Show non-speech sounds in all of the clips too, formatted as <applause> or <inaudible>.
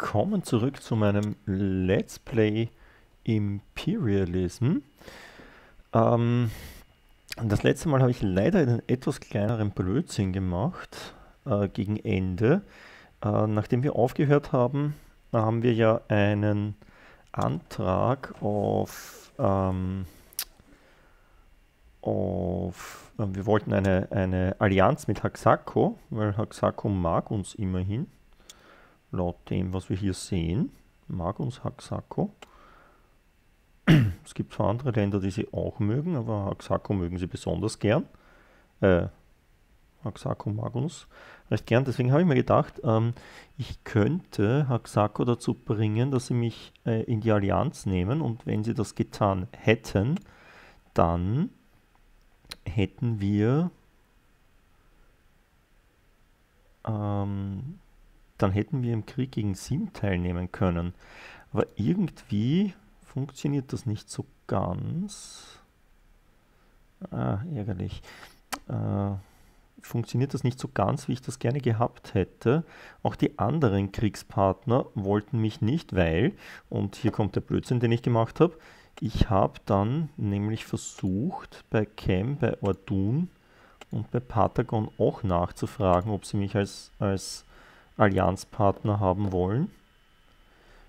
willkommen zurück zu meinem Let's Play Imperialism. Ähm, das letzte Mal habe ich leider einen etwas kleineren Blödsinn gemacht äh, gegen Ende. Äh, nachdem wir aufgehört haben, haben wir ja einen Antrag auf, ähm, auf äh, wir wollten eine, eine Allianz mit Haxako, weil Haxako mag uns immerhin laut dem, was wir hier sehen, mag uns Haxako. Es gibt zwar andere Länder, die sie auch mögen, aber Haxako mögen sie besonders gern. Äh, Haxako mag uns recht gern. Deswegen habe ich mir gedacht, ähm, ich könnte Haxako dazu bringen, dass sie mich äh, in die Allianz nehmen. Und wenn sie das getan hätten, dann hätten wir ähm, dann hätten wir im Krieg gegen Sim teilnehmen können. Aber irgendwie funktioniert das nicht so ganz. Ah, ärgerlich. Äh, funktioniert das nicht so ganz, wie ich das gerne gehabt hätte. Auch die anderen Kriegspartner wollten mich nicht, weil, und hier kommt der Blödsinn, den ich gemacht habe, ich habe dann nämlich versucht, bei Cam, bei Ordun und bei Patagon auch nachzufragen, ob sie mich als, als Allianzpartner haben wollen.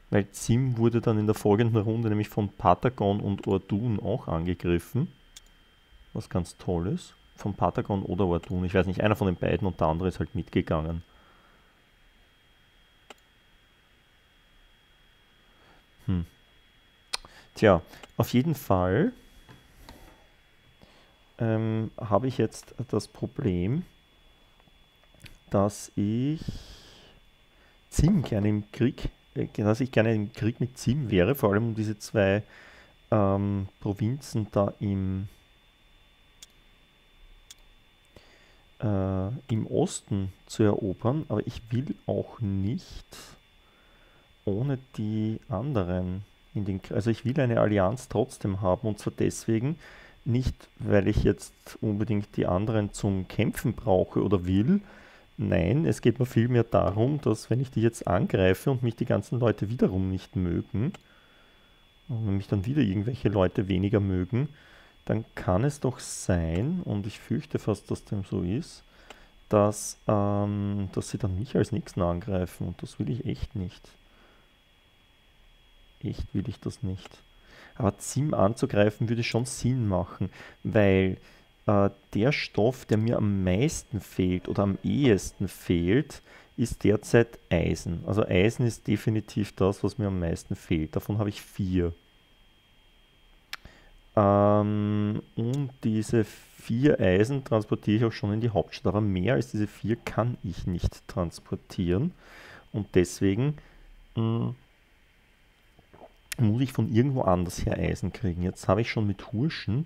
Weil Zim wurde dann in der folgenden Runde nämlich von Patagon und Ordun auch angegriffen. Was ganz toll ist. Von Patagon oder Ordun. Ich weiß nicht, einer von den beiden und der andere ist halt mitgegangen. Hm. Tja, auf jeden Fall ähm, habe ich jetzt das Problem, dass ich Zim gerne im Krieg, äh, dass ich gerne im Krieg mit Zim wäre, vor allem um diese zwei ähm, Provinzen da im, äh, im Osten zu erobern, aber ich will auch nicht ohne die anderen in den, also ich will eine Allianz trotzdem haben und zwar deswegen, nicht weil ich jetzt unbedingt die anderen zum Kämpfen brauche oder will, Nein, es geht mir vielmehr darum, dass wenn ich die jetzt angreife und mich die ganzen Leute wiederum nicht mögen, und mich dann wieder irgendwelche Leute weniger mögen, dann kann es doch sein, und ich fürchte fast, dass dem so ist, dass, ähm, dass sie dann mich als Nächsten angreifen und das will ich echt nicht. Echt will ich das nicht. Aber Zim anzugreifen würde schon Sinn machen, weil äh, der Stoff, der mir am meisten fehlt oder am ehesten fehlt, ist derzeit Eisen. Also Eisen ist definitiv das, was mir am meisten fehlt. Davon habe ich vier. Ähm, und diese vier Eisen transportiere ich auch schon in die Hauptstadt. Aber mehr als diese vier kann ich nicht transportieren. Und deswegen mh, hm, muss ich von irgendwo anders her Eisen kriegen. Jetzt habe ich schon mit Hurschen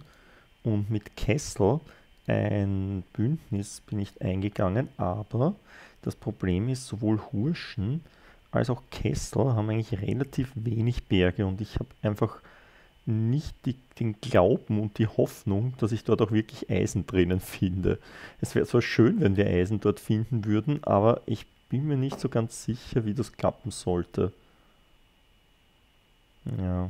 und mit Kessel ein Bündnis bin ich eingegangen, aber das Problem ist, sowohl Hurschen als auch Kessel haben eigentlich relativ wenig Berge und ich habe einfach nicht die, den Glauben und die Hoffnung, dass ich dort auch wirklich Eisen drinnen finde. Es wäre zwar schön, wenn wir Eisen dort finden würden, aber ich bin mir nicht so ganz sicher, wie das klappen sollte. Ja.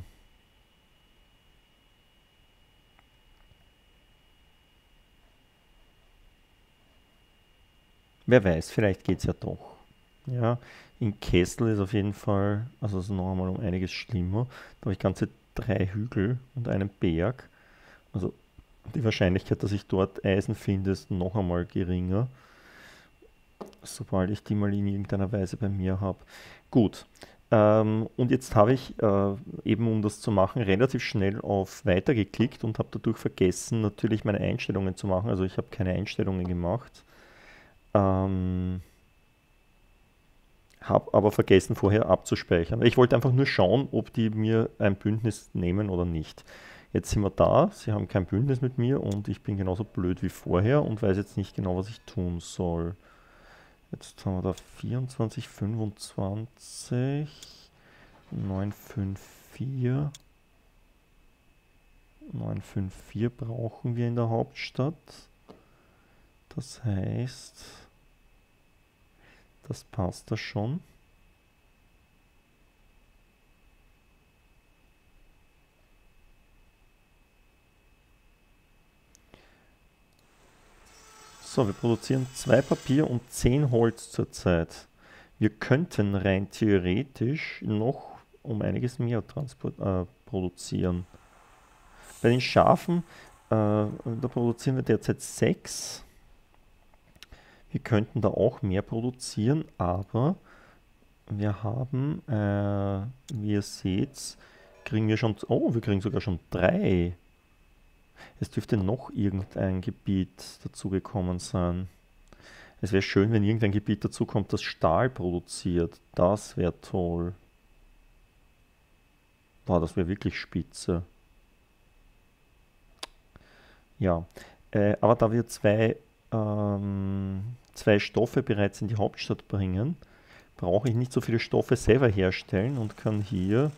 Wer weiß, vielleicht geht es ja doch. Ja, in Kessel ist auf jeden Fall, also ist noch einmal um einiges schlimmer. Da habe ich ganze drei Hügel und einen Berg. Also die Wahrscheinlichkeit, dass ich dort Eisen finde, ist noch einmal geringer. Sobald ich die mal in irgendeiner Weise bei mir habe. Gut. Ähm, und jetzt habe ich äh, eben, um das zu machen, relativ schnell auf Weiter geklickt und habe dadurch vergessen, natürlich meine Einstellungen zu machen. Also ich habe keine Einstellungen gemacht ähm, habe aber vergessen vorher abzuspeichern. Ich wollte einfach nur schauen, ob die mir ein Bündnis nehmen oder nicht. Jetzt sind wir da, sie haben kein Bündnis mit mir und ich bin genauso blöd wie vorher und weiß jetzt nicht genau, was ich tun soll. Jetzt haben wir da 24, 25, 954. 954 brauchen wir in der Hauptstadt. Das heißt, das passt da schon. So, wir produzieren zwei Papier und zehn Holz zurzeit. Wir könnten rein theoretisch noch um einiges mehr Transport, äh, produzieren. Bei den Schafen, äh, da produzieren wir derzeit sechs. Wir könnten da auch mehr produzieren, aber wir haben, äh, wie ihr seht, kriegen wir schon, oh, wir kriegen sogar schon drei. Es dürfte noch irgendein Gebiet dazugekommen sein. Es wäre schön, wenn irgendein Gebiet dazukommt, das Stahl produziert. Das wäre toll. Boah, das wäre wirklich spitze. Ja, äh, aber da wir zwei, ähm, zwei Stoffe bereits in die Hauptstadt bringen, brauche ich nicht so viele Stoffe selber herstellen und kann hier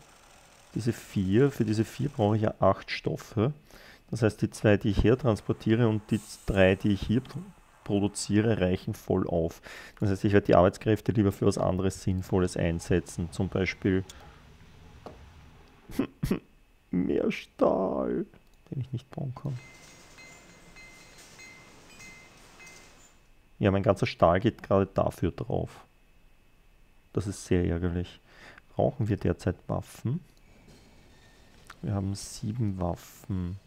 diese vier, für diese vier brauche ich ja acht Stoffe. Das heißt, die zwei, die ich hertransportiere und die drei, die ich hier produziere, reichen voll auf. Das heißt, ich werde die Arbeitskräfte lieber für was anderes Sinnvolles einsetzen. Zum Beispiel <laughs> mehr Stahl, den ich nicht bauen kann. Ja, mein ganzer Stahl geht gerade dafür drauf. Das ist sehr ärgerlich. Brauchen wir derzeit Waffen? Wir haben sieben Waffen.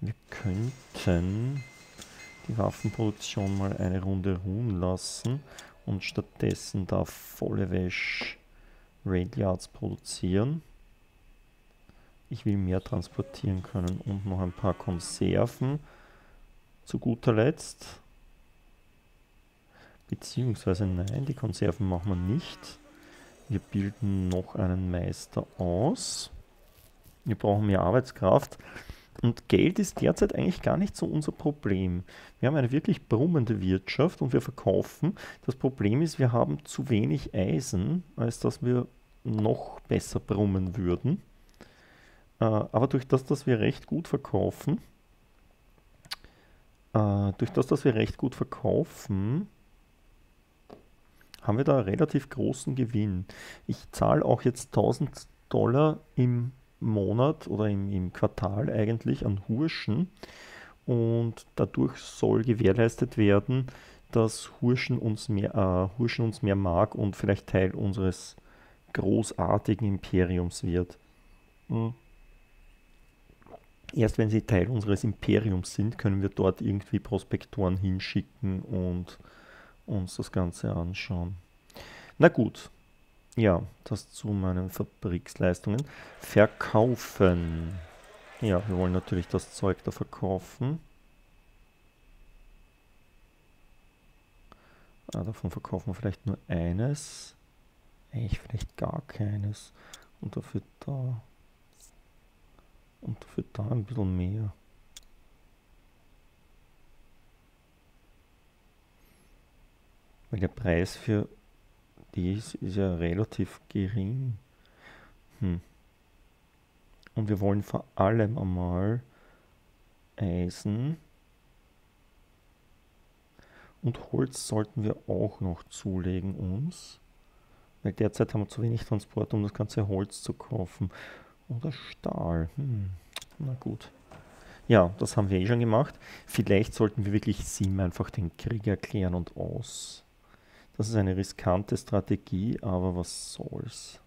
Wir könnten die Waffenproduktion mal eine Runde ruhen lassen und stattdessen da volle Wäsche Radiards produzieren. Ich will mehr transportieren können und noch ein paar Konserven. Zu guter Letzt. Beziehungsweise nein, die Konserven machen wir nicht. Wir bilden noch einen Meister aus. Wir brauchen mehr Arbeitskraft. Und Geld ist derzeit eigentlich gar nicht so unser Problem. Wir haben eine wirklich brummende Wirtschaft und wir verkaufen. Das Problem ist, wir haben zu wenig Eisen, als dass wir noch besser brummen würden. Äh, aber durch das, dass wir recht gut verkaufen, äh, durch das, dass wir recht gut verkaufen, haben wir da relativ großen Gewinn. Ich zahle auch jetzt 1000 Dollar im Monat oder im, im Quartal eigentlich an Hurschen und dadurch soll gewährleistet werden, dass Hurschen uns mehr, äh, Hurschen uns mehr mag und vielleicht Teil unseres großartigen Imperiums wird. Mhm. Erst wenn sie Teil unseres Imperiums sind, können wir dort irgendwie Prospektoren hinschicken und uns das Ganze anschauen. Na gut, ja, das zu meinen Fabriksleistungen. Verkaufen. Ja, wir wollen natürlich das Zeug da verkaufen. Ah, davon verkaufen wir vielleicht nur eines. Eigentlich vielleicht gar keines. Und dafür da. Und dafür da ein bisschen mehr. Weil der Preis für dies ist ja relativ gering. Hm. Und wir wollen vor allem einmal Eisen und Holz sollten wir auch noch zulegen uns. Weil derzeit haben wir zu wenig Transport, um das ganze Holz zu kaufen. Oder Stahl. Hm. Na gut. Ja, das haben wir eh schon gemacht. Vielleicht sollten wir wirklich Sim einfach den Krieg erklären und aus. Das ist eine riskante Strategie, aber was soll's.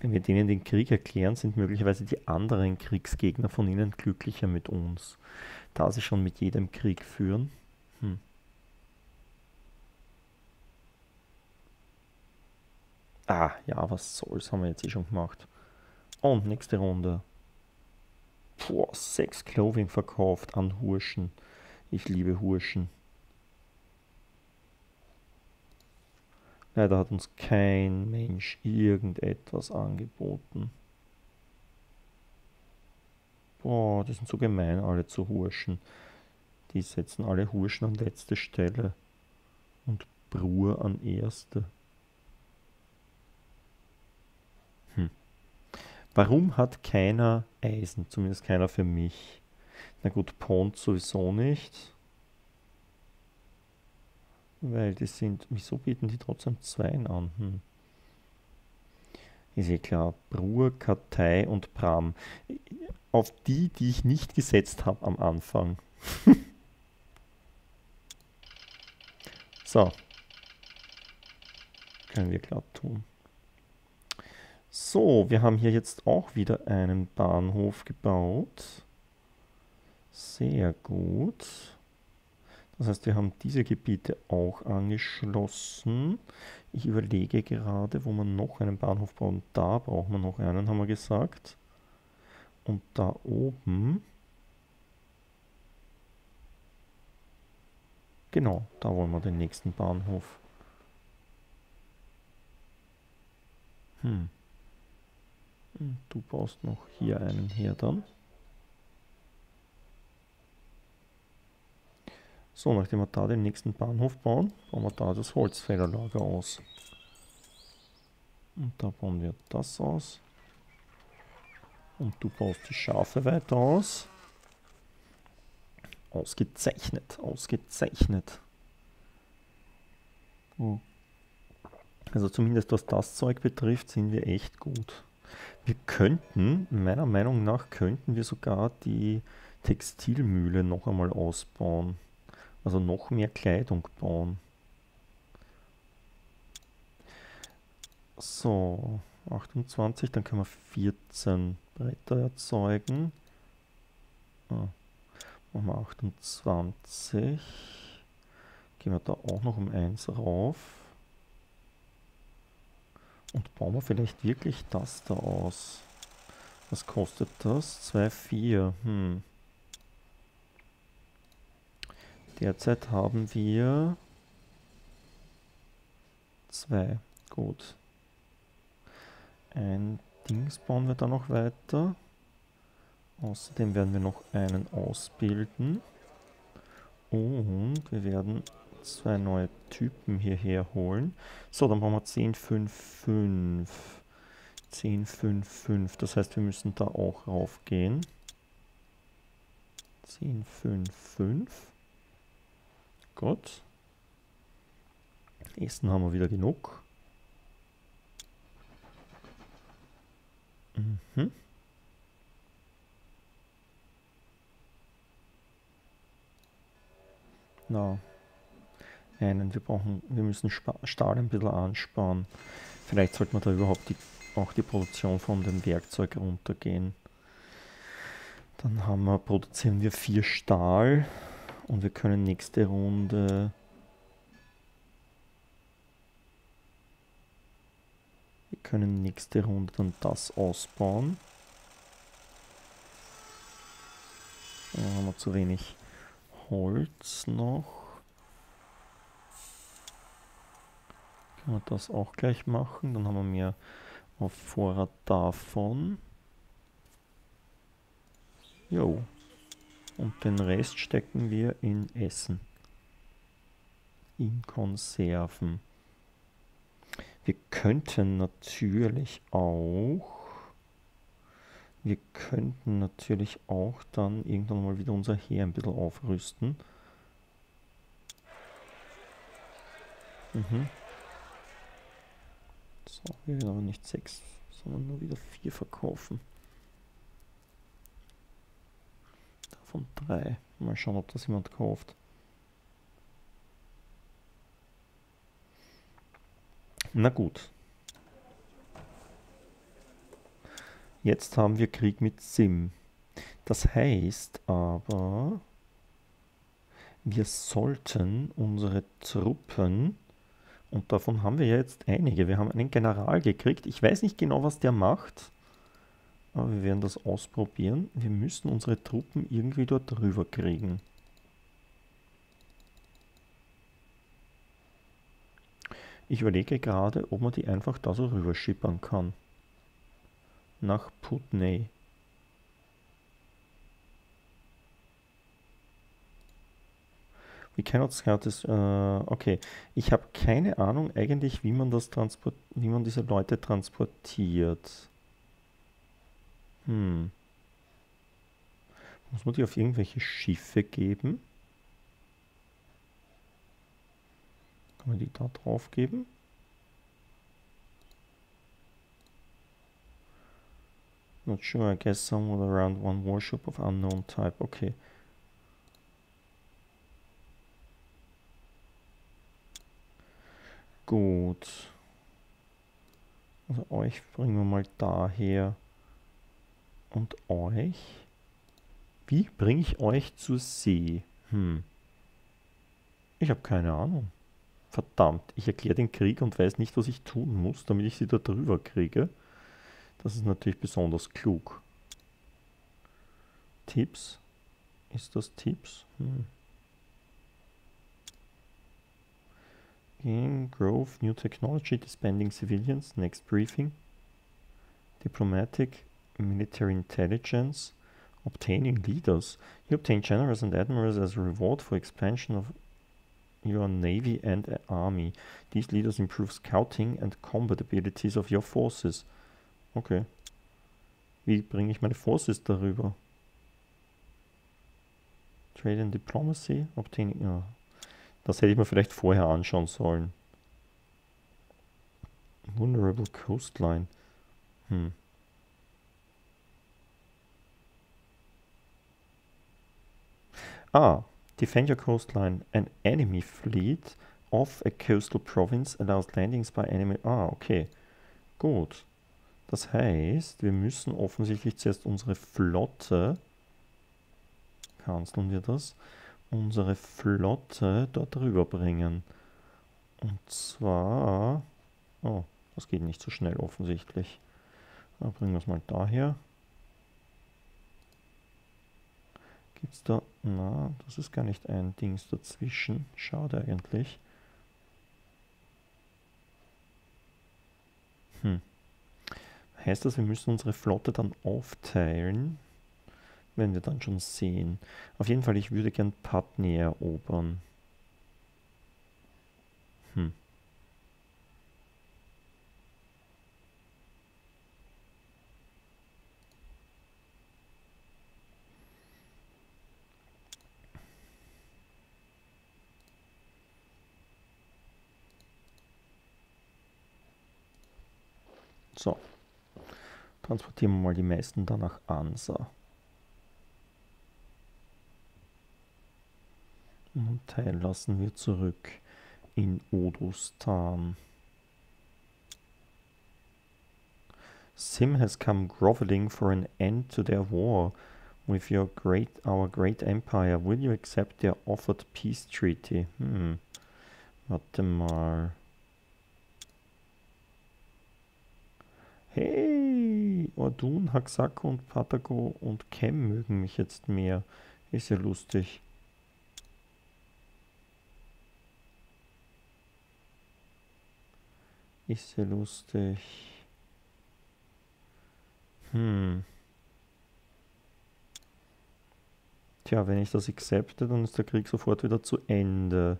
Wenn wir denen den Krieg erklären, sind möglicherweise die anderen Kriegsgegner von ihnen glücklicher mit uns, da sie schon mit jedem Krieg führen. Hm. Ah, ja, was soll's, haben wir jetzt eh schon gemacht. Und nächste Runde. Boah, sechs Clothing verkauft an Hurschen. Ich liebe Hurschen. Leider hat uns kein Mensch irgendetwas angeboten. Boah, die sind so gemein, alle zu Hurschen. Die setzen alle Hurschen an letzte Stelle und Bruhr an erste. Hm. Warum hat keiner Eisen? Zumindest keiner für mich. Na gut, Pont sowieso nicht. Weil die sind, wieso bieten die trotzdem Zweien an? Hm. Ist eh klar, Bruhr, Kartei und Bram. auf die, die ich nicht gesetzt habe am Anfang. <laughs> so. Können wir glatt tun. So, wir haben hier jetzt auch wieder einen Bahnhof gebaut. Sehr gut. Das heißt, wir haben diese Gebiete auch angeschlossen. Ich überlege gerade, wo man noch einen Bahnhof bauen. Da braucht man noch einen, haben wir gesagt. Und da oben, genau, da wollen wir den nächsten Bahnhof. Hm. du baust noch hier einen her dann. So, nachdem wir da den nächsten Bahnhof bauen, bauen wir da das Holzfällerlager aus. Und da bauen wir das aus. Und du baust die Schafe weiter aus. Ausgezeichnet, ausgezeichnet. Also zumindest was das Zeug betrifft, sind wir echt gut. Wir könnten, meiner Meinung nach, könnten wir sogar die Textilmühle noch einmal ausbauen. Also noch mehr Kleidung bauen. So, 28, dann können wir 14 Bretter erzeugen. Ah, machen wir 28. Gehen wir da auch noch um 1 rauf. Und bauen wir vielleicht wirklich das da aus. Was kostet das? 2,4. Hm. Derzeit haben wir 2. Gut. Ein Dings bauen wir da noch weiter. Außerdem werden wir noch einen ausbilden. Und wir werden zwei neue Typen hierher holen. So, dann brauchen wir 10, 5, 5. 10, 5, 5. Das heißt, wir müssen da auch raufgehen. 10, 5, 5. Gut. Essen haben wir wieder genug. Mhm. Na. Einen. Wir brauchen, wir müssen Stahl ein bisschen ansparen. Vielleicht sollte man da überhaupt die, auch die Produktion von dem Werkzeug runtergehen. Dann haben wir, produzieren wir vier Stahl und wir können nächste Runde können nächste Runde dann das ausbauen. Da haben wir zu wenig Holz noch. Können wir das auch gleich machen. Dann haben wir mehr auf Vorrat davon. Jo. Und den Rest stecken wir in Essen. In Konserven. Wir könnten natürlich auch, wir könnten natürlich auch dann irgendwann mal wieder unser Heer ein bisschen aufrüsten. Mhm. So, wir werden aber nicht sechs, sondern nur wieder vier verkaufen. Davon drei. Mal schauen, ob das jemand kauft. Na gut. Jetzt haben wir Krieg mit Sim. Das heißt aber, wir sollten unsere Truppen, und davon haben wir ja jetzt einige, wir haben einen General gekriegt. Ich weiß nicht genau, was der macht, aber wir werden das ausprobieren. Wir müssen unsere Truppen irgendwie dort drüber kriegen. Ich überlege gerade, ob man die einfach da so rüberschippern kann. Nach Putney. We cannot scout this. Uh, okay, ich habe keine Ahnung eigentlich, wie man das transport, wie man diese Leute transportiert. Hm. Muss man die auf irgendwelche Schiffe geben? Kann man die da drauf geben? Not sure, I guess somewhere around one warship of unknown type. Okay. Gut. Also euch bringen wir mal daher. Und euch? Wie bringe ich euch zur See? Hm. Ich habe keine Ahnung. Verdammt, ich erkläre den Krieg und weiß nicht, was ich tun muss, damit ich sie da drüber kriege. Das ist natürlich besonders klug. Tipps? Ist das Tipps? Hm. Game, Growth, New Technology, Disbanding Civilians, Next Briefing. Diplomatic, Military Intelligence, Obtaining Leaders. You obtain generals and admirals as a reward for expansion of your navy and army. These leaders improve scouting and combat abilities of your forces. Okay. Wie bringe ich meine Forces darüber? Trade and Diplomacy, obtaining. Ja. Das hätte ich mir vielleicht vorher anschauen sollen. Vulnerable Coastline. Hm. Ah, defend your coastline. An enemy fleet off a coastal province allows landings by enemy. Ah, okay. Gut. Das heißt, wir müssen offensichtlich zuerst unsere Flotte, kanzeln wir das, unsere Flotte dort rüberbringen. Und zwar, oh, das geht nicht so schnell offensichtlich. Da bringen wir es mal daher. Gibt es da, na, das ist gar nicht ein Dings dazwischen. Schade eigentlich. Hm. Heißt das, wir müssen unsere Flotte dann aufteilen? Wenn wir dann schon sehen. Auf jeden Fall, ich würde gern Putney erobern. Hm. So. Transportieren wir mal die meisten dann nach Ansa. Und Teil lassen wir zurück in Odustan. Sim has come groveling for an end to their war with your great our great empire. Will you accept their offered peace treaty? Hm. Warte mal. Hey, Ordun, Haxako und Patago und Kem mögen mich jetzt mehr. Ist ja lustig. Ist ja lustig. Hm. Tja, wenn ich das accepte, dann ist der Krieg sofort wieder zu Ende.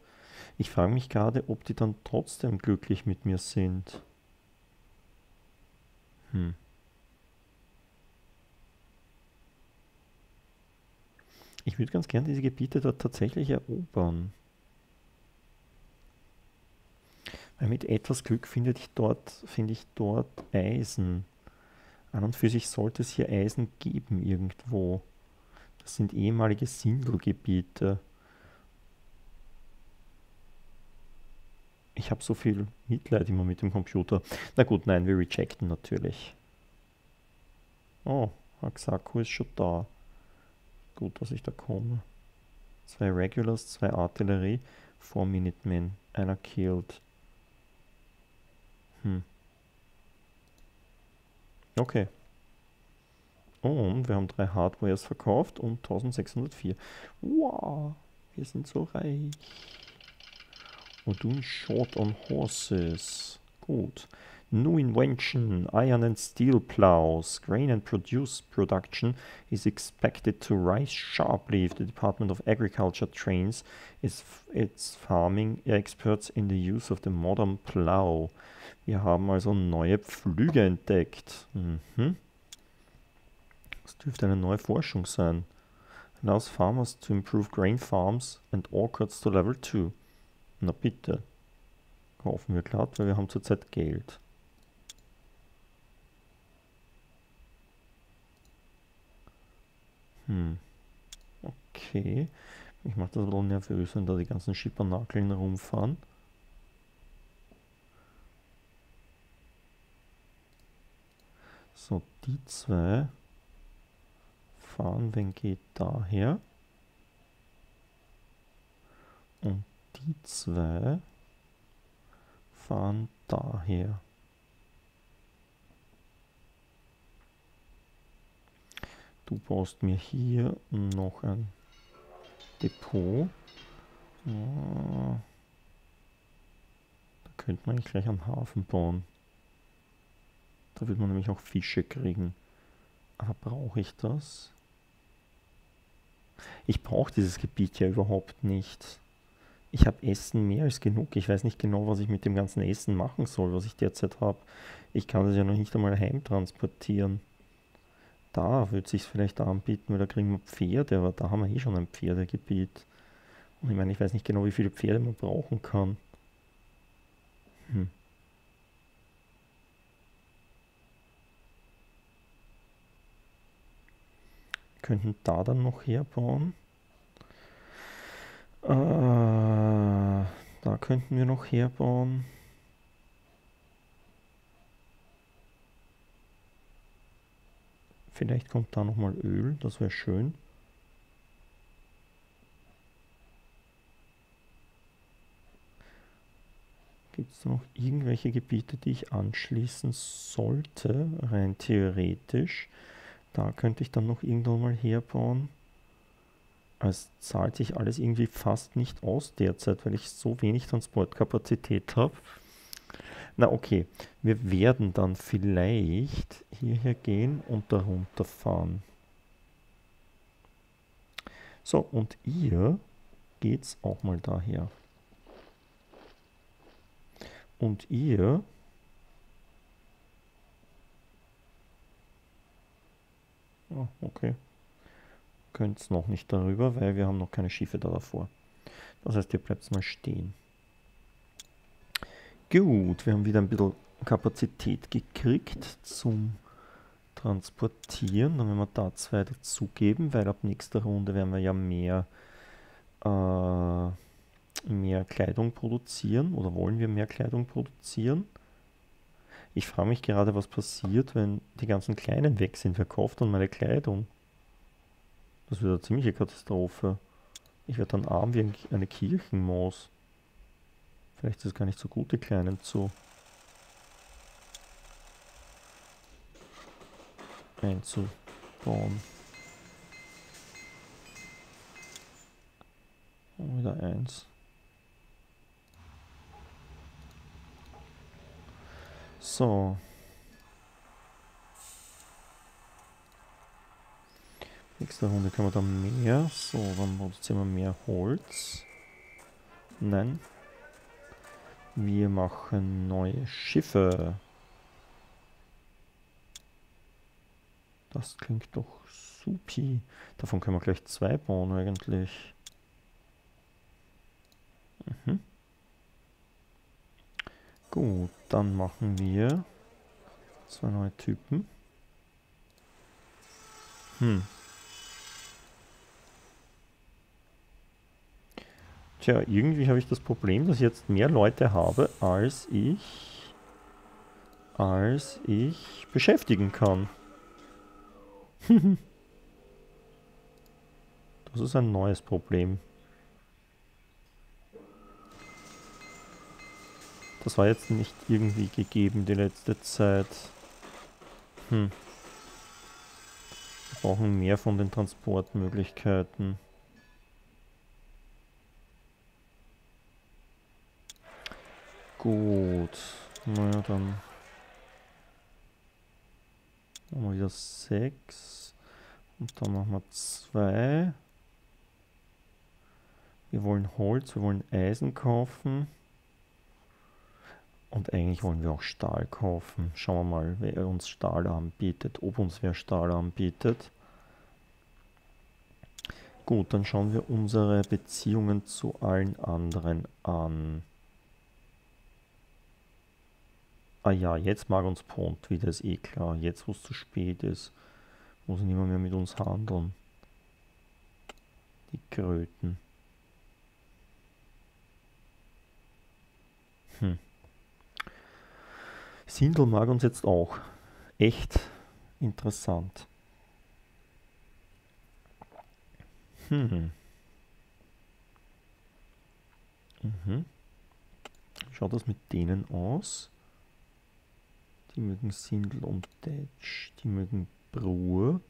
Ich frage mich gerade, ob die dann trotzdem glücklich mit mir sind. Hm. Ich würde ganz gern diese Gebiete dort tatsächlich erobern. Weil mit etwas Glück finde ich dort, finde ich dort Eisen. An und für sich sollte es hier Eisen geben irgendwo. Das sind ehemalige Sindelgebiete. Ich habe so viel Mitleid immer mit dem Computer. Na gut, nein, wir rejecten natürlich. Oh, Haxaku ist schon da. Gut, dass ich da komme. Zwei Regulars, zwei Artillerie, four Minutemen, einer killed. Hm. Okay. Und wir haben drei Hardwares verkauft und 1604. Wow, wir sind so reich. Du short on horses. Gut. New invention, iron and steel plows. Grain and produce production is expected to rise sharply if the Department of Agriculture trains its, its farming experts in the use of the modern plow. Wir haben also neue Pflüge entdeckt. Mhm. Das dürfte eine neue Forschung sein. Allows farmers to improve grain farms and orchards to level 2. Na bitte. Kaufen wir glatt, weil wir haben zurzeit Geld. Hm. Okay. Ich mache das bisschen nervös, wenn da die ganzen Schippernakeln rumfahren. So, die zwei fahren, wenn geht daher. Und zwei fahren daher. Du baust mir hier noch ein Depot. Da könnte man gleich einen Hafen bauen. Da wird man nämlich auch Fische kriegen. Aber brauche ich das? Ich brauche dieses Gebiet ja überhaupt nicht. Ich habe Essen mehr als genug. Ich weiß nicht genau, was ich mit dem ganzen Essen machen soll, was ich derzeit habe. Ich kann es ja noch nicht einmal heimtransportieren. Da würde sich vielleicht anbieten, weil da kriegen wir Pferde, aber da haben wir eh schon ein Pferdegebiet. Und ich meine, ich weiß nicht genau, wie viele Pferde man brauchen kann. Hm. könnten da dann noch herbauen. Äh, da könnten wir noch herbauen. Vielleicht kommt da nochmal Öl, das wäre schön. Gibt es noch irgendwelche Gebiete, die ich anschließen sollte, rein theoretisch? Da könnte ich dann noch irgendwann mal herbauen. Es zahlt sich alles irgendwie fast nicht aus derzeit, weil ich so wenig Transportkapazität habe. Na okay, wir werden dann vielleicht hierher gehen und darunter fahren. So, und ihr geht's auch mal daher. Und ihr Oh, okay. Könnt es noch nicht darüber, weil wir haben noch keine Schiffe da davor. Das heißt, ihr bleibt mal stehen. Gut, wir haben wieder ein bisschen Kapazität gekriegt zum Transportieren. Dann werden wir da zwei dazugeben, weil ab nächster Runde werden wir ja mehr, äh, mehr Kleidung produzieren oder wollen wir mehr Kleidung produzieren. Ich frage mich gerade, was passiert, wenn die ganzen Kleinen weg sind. Wer kauft dann meine Kleidung? Das wird eine ziemliche Katastrophe. Ich werde dann arm wie eine Kirchenmaus. Vielleicht ist es gar nicht so gut, die Kleinen zu einzubauen. Und wieder eins. So. Nächste Runde können wir dann mehr. So, dann produzieren wir mehr Holz. Nein. Wir machen neue Schiffe. Das klingt doch supi. Davon können wir gleich zwei bauen eigentlich. Mhm. Gut, dann machen wir zwei neue Typen. Hm. Tja, irgendwie habe ich das Problem, dass ich jetzt mehr Leute habe, als ich als ich beschäftigen kann. <laughs> das ist ein neues Problem. Das war jetzt nicht irgendwie gegeben die letzte Zeit. Hm. Wir brauchen mehr von den Transportmöglichkeiten. Gut. Naja, dann machen wir wieder 6. Und dann machen wir 2. Wir wollen Holz, wir wollen Eisen kaufen. Und eigentlich wollen wir auch Stahl kaufen. Schauen wir mal, wer uns Stahl anbietet, ob uns wer Stahl anbietet. Gut, dann schauen wir unsere Beziehungen zu allen anderen an. Ah ja, jetzt mag uns Pont wieder, ist eh klar. Jetzt, wo es zu spät ist, muss nicht mehr mit uns handeln. die Kröten. Hm. Sindel mag uns jetzt auch. Echt interessant. Hm. Mhm. Schaut das mit denen aus? Die mögen Sindel und Detsch. Die mögen Brur.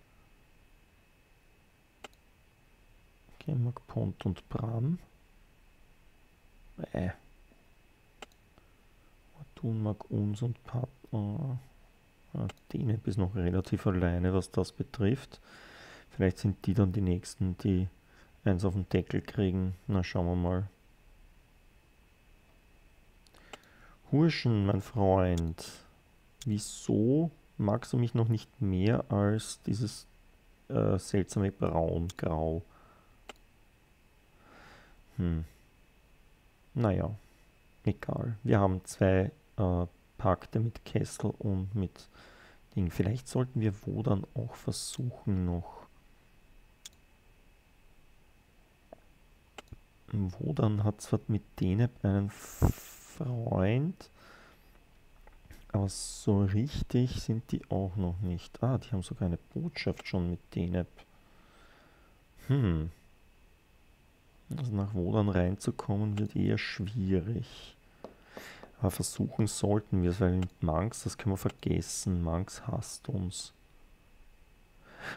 Okay, mag Pont und Bram. Äh. Tun mag uns und Pat. Oh. Ah, Deneb ist noch relativ alleine, was das betrifft. Vielleicht sind die dann die nächsten, die eins auf den Deckel kriegen. Na, schauen wir mal. Hurschen, mein Freund. Wieso magst du mich noch nicht mehr als dieses äh, seltsame Braun-Grau? Hm. Naja, egal. Wir haben zwei äh, Pakte mit Kessel und mit Ding. Vielleicht sollten wir wo dann auch versuchen noch Wo dann hat zwar mit denen einen Freund, aber so richtig sind die auch noch nicht. Ah, die haben sogar eine Botschaft schon mit Deneb. Hm. Also nach Wodan reinzukommen wird eher schwierig. Aber versuchen sollten wir es, weil mit Manx, das können wir vergessen. Manx hasst uns.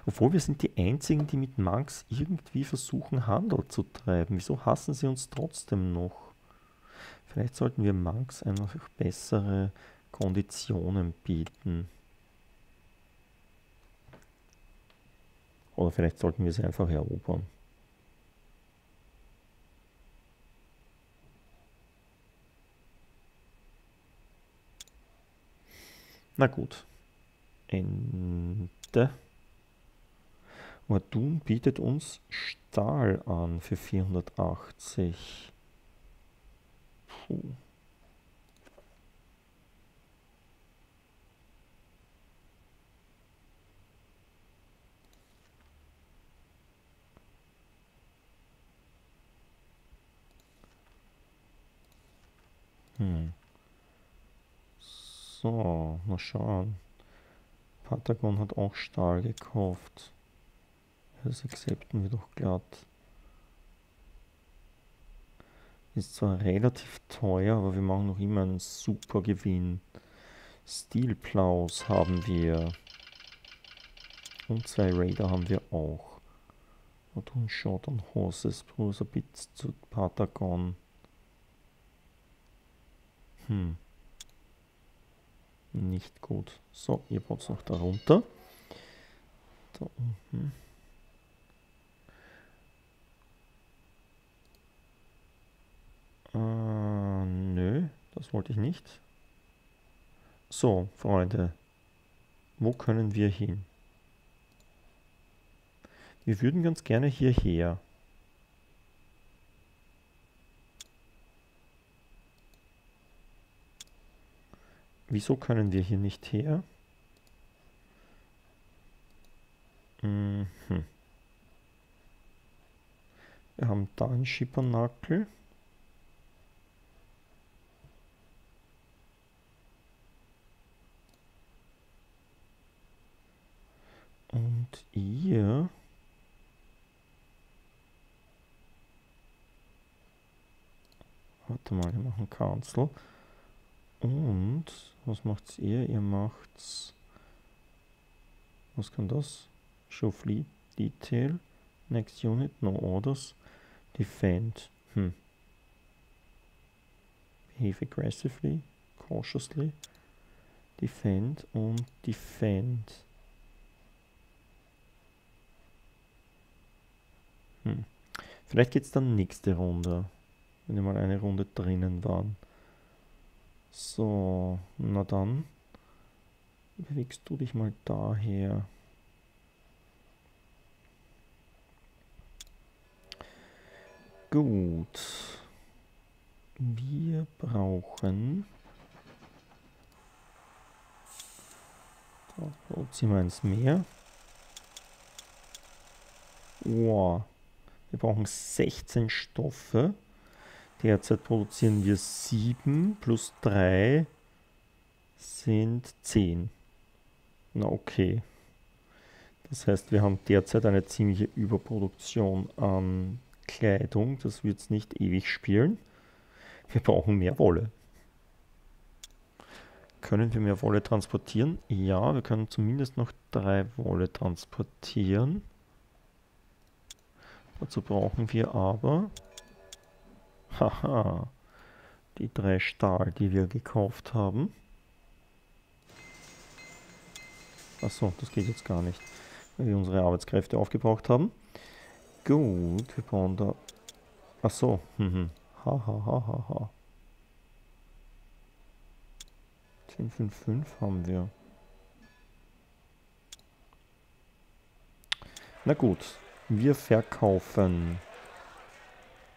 Obwohl wir sind die Einzigen, die mit Manx irgendwie versuchen, Handel zu treiben. Wieso hassen sie uns trotzdem noch? Vielleicht sollten wir Manx einfach bessere Konditionen bieten. Oder vielleicht sollten wir sie einfach erobern. Na gut. Ende. Ordun bietet uns Stahl an für 480. Puh. Hm. So, mal schauen. Patagon hat auch Stahl gekauft. Das akzeptieren wir doch glatt. Ist zwar relativ teuer, aber wir machen noch immer einen super Gewinn. Steelplows haben wir. Und zwei Raider haben wir auch. Und Shot on Horses, Bruiser Bits zu Patagon. Hm. Nicht gut. So, ihr braucht noch darunter. Da unten. Äh, nö, das wollte ich nicht. So, Freunde. Wo können wir hin? Wir würden ganz gerne hierher. Wieso können wir hier nicht her? Mhm. Wir haben da einen Schippernackel. Und ihr Warte mal, wir machen Council. Und was macht ihr? Ihr macht's. Was kann das? Show Fleet Detail. Next Unit, no orders. Defend. Hm. Behave aggressively, cautiously. Defend und defend. Hm. Vielleicht geht es dann nächste Runde, wenn wir mal eine Runde drinnen waren. So, na dann bewegst du dich mal daher. Gut. Wir brauchen... Da ziehen wir eins mehr. Wow. Wir brauchen 16 Stoffe. Derzeit produzieren wir 7 plus 3 sind 10. Na okay. Das heißt, wir haben derzeit eine ziemliche Überproduktion an Kleidung. Das wird es nicht ewig spielen. Wir brauchen mehr Wolle. Können wir mehr Wolle transportieren? Ja, wir können zumindest noch drei Wolle transportieren. Dazu brauchen wir aber haha, die drei Stahl, die wir gekauft haben. Achso, das geht jetzt gar nicht, weil wir unsere Arbeitskräfte aufgebraucht haben. Gut, wir brauchen da... Achso, mhm. ha ha ha ha ha. 1055 haben wir. Na gut, wir verkaufen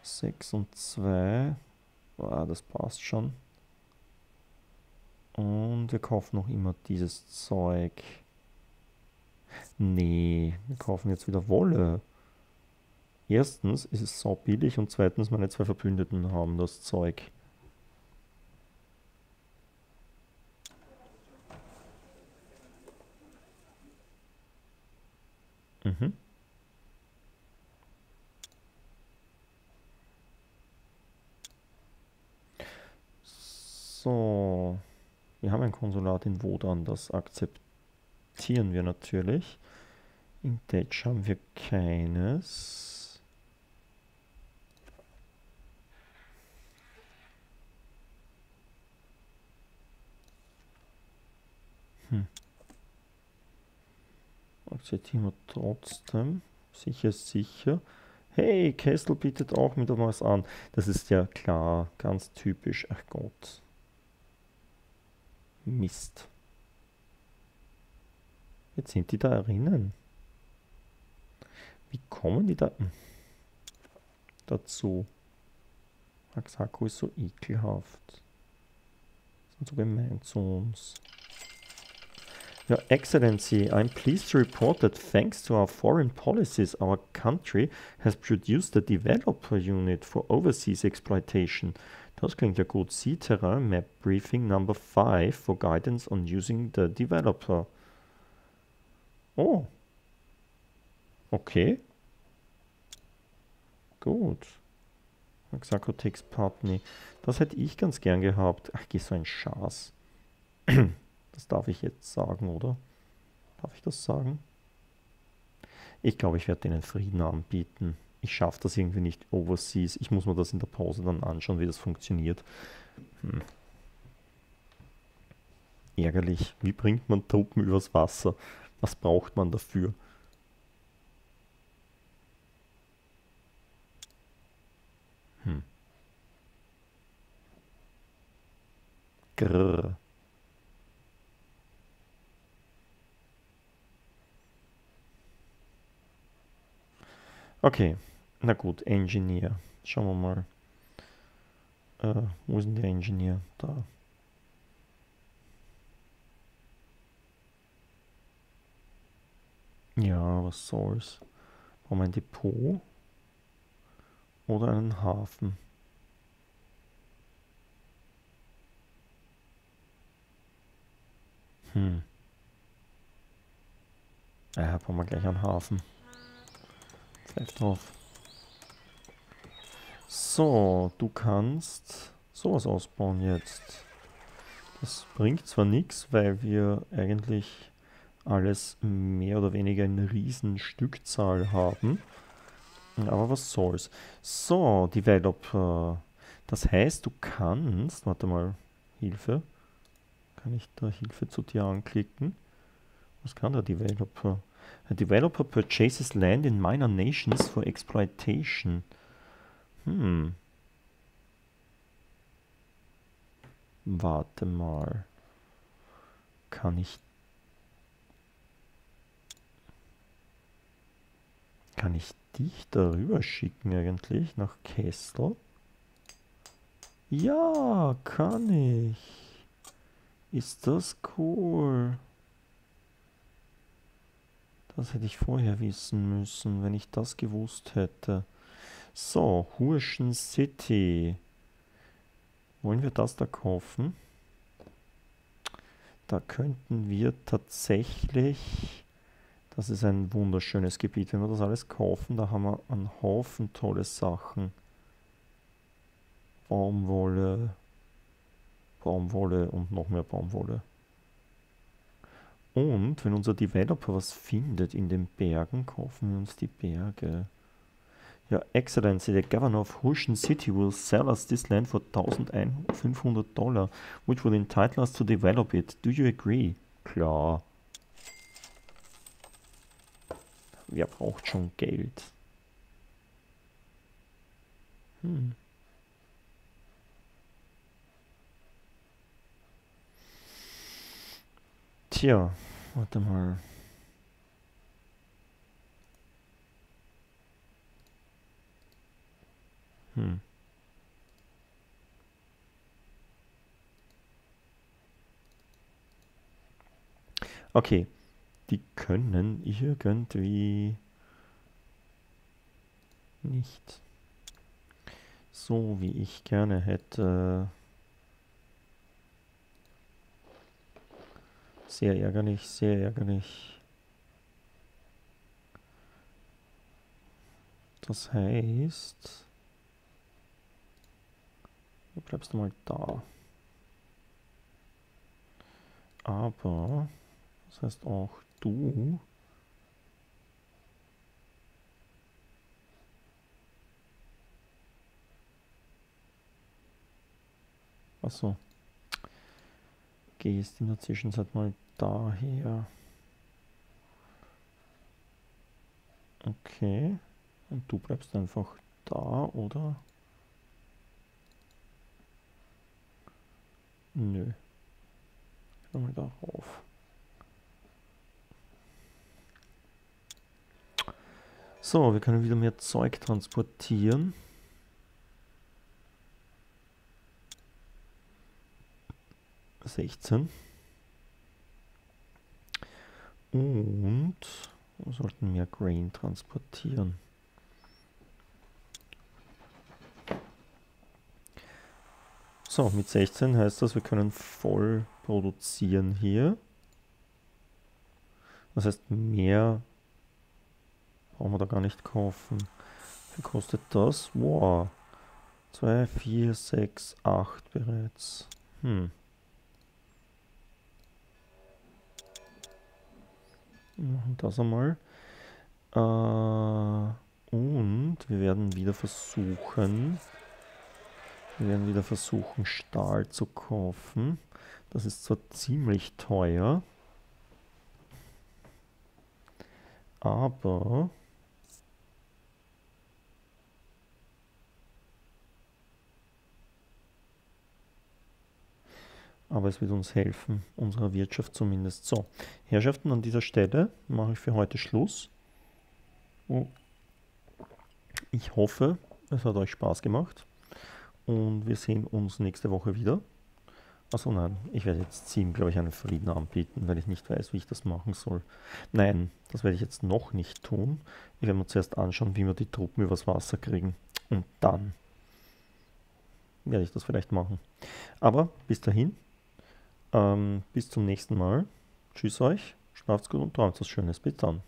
6 und 2. Ah, das passt schon. Und wir kaufen noch immer dieses Zeug. Nee, wir kaufen jetzt wieder Wolle. Erstens ist es so billig und zweitens meine zwei Verbündeten haben das Zeug. Mhm. So, wir haben ein Konsulat in Wodan, das akzeptieren wir natürlich. In Detsch haben wir keines. Hm. Akzeptieren wir trotzdem. Sicher sicher. Hey, Kessel bietet auch mit was an. Das ist ja klar, ganz typisch. Ach Gott. Mist. Jetzt sind die da erinnern. Wie kommen die da dazu? Axako ist so ekelhaft. Sind so gemein zu uns. Your Excellency, I'm pleased to report that thanks to our foreign policies, our country has produced a developer unit for overseas exploitation. Das klingt ja gut. C-Terrain Map Briefing Number 5 for guidance on using the developer. Oh. Okay. Gut. Xacotex Partner. Das hätte ich ganz gern gehabt. Ach, geh so ein Schaß. <clears throat> Das darf ich jetzt sagen, oder? Darf ich das sagen? Ich glaube, ich werde denen Frieden anbieten. Ich schaffe das irgendwie nicht overseas. Ich muss mir das in der Pause dann anschauen, wie das funktioniert. Hm. Ärgerlich. Wie bringt man Truppen übers Wasser? Was braucht man dafür? Hm. Grrr. Okay, na gut, Engineer. Schauen wir mal. Äh, wo ist denn der Engineer? Da. Ja, was soll's. Brauchen wir ein Depot? Oder einen Hafen? Hm. Ja, brauchen wir gleich einen Hafen. Pfeif drauf. So, du kannst sowas ausbauen jetzt. Das bringt zwar nichts, weil wir eigentlich alles mehr oder weniger in riesen Stückzahl haben. Aber was soll's. So, Developer. Das heißt, du kannst, warte mal, Hilfe. Kann ich da Hilfe zu dir anklicken? Was kann der Developer? A developer purchases land in minor nations for exploitation. Hm. Warte mal. Kann ich... Kann ich dich darüber schicken eigentlich nach Kessel? Ja, kann ich. Ist das cool. Das hätte ich vorher wissen müssen, wenn ich das gewusst hätte. So, Hurschen City. Wollen wir das da kaufen? Da könnten wir tatsächlich, das ist ein wunderschönes Gebiet, wenn wir das alles kaufen, da haben wir einen Haufen tolle Sachen. Baumwolle, Baumwolle und noch mehr Baumwolle. Und wenn unser Developer was findet in den Bergen, kaufen wir uns die Berge. Your Excellency, the governor of Hushan City will sell us this land for 1500 Dollar, which will entitle us to develop it. Do you agree? Klar. Wer braucht schon Geld? Hm. Tja, warte mal. Hm. Okay, die können irgendwie nicht so, wie ich gerne hätte. Sehr ärgerlich, sehr ärgerlich. Das heißt... Du bleibst mal da. Aber, das heißt auch du Achso. Gehst in der Zwischenzeit mal daher. Okay. Und du bleibst einfach da, oder? Nö. Schau mal darauf. So, wir können wieder mehr Zeug transportieren. Sechzehn. Und wir sollten mehr Grain transportieren. So, mit 16 heißt das, wir können voll produzieren hier. Das heißt, mehr brauchen wir da gar nicht kaufen. Wie kostet das? Wow. 2, 4, 6, 8 bereits. Hm. Machen das einmal. Äh, und wir werden wieder versuchen, wir werden wieder versuchen, Stahl zu kaufen. Das ist zwar ziemlich teuer, aber aber es wird uns helfen, unserer Wirtschaft zumindest. So, Herrschaften, an dieser Stelle mache ich für heute Schluss. Ich hoffe, es hat euch Spaß gemacht und wir sehen uns nächste Woche wieder. Achso, nein, ich werde jetzt Team, glaube ich, einen Frieden anbieten, weil ich nicht weiß, wie ich das machen soll. Nein, das werde ich jetzt noch nicht tun. Ich werde mir zuerst anschauen, wie wir die Truppen übers Wasser kriegen. Und dann werde ich das vielleicht machen. Aber bis dahin, ähm, bis zum nächsten Mal. Tschüss euch, schlaft's gut und träumt was Schönes. Bis dann.